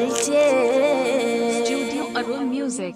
চলছে স্টুডিও আরো মিউজিক